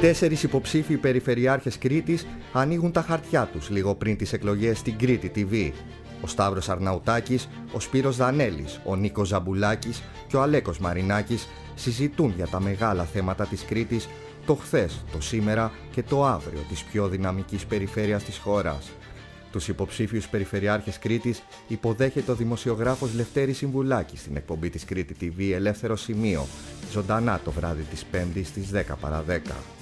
τέσσερις υποψήφοι περιφερειάρχες Κρήτης ανοίγουν τα χαρτιά τους λίγο πριν τις εκλογές στην Κρήτη TV. Ο Σταύρος Αρναουτάκης, ο Σπύρος Δανέλης, ο Νίκος Ζαμπουλάκης και ο Αλέκος Μαρινάκης συζητούν για τα μεγάλα θέματα της Κρήτης το χθες το σήμερα και το αύριο της πιο δυναμικής περιφέρειας της χώρας. Τους υποψήφιους περιφερειάρχες Κρήτης υποδέχεται ο δημοσιογράφος Λευτέρη Συμβουλάκη στην εκπομπή της Κρήτη TV Ελεύθερο Σημείο, ζωντανά το βράδυ της 5ης στις 10 παρα 10.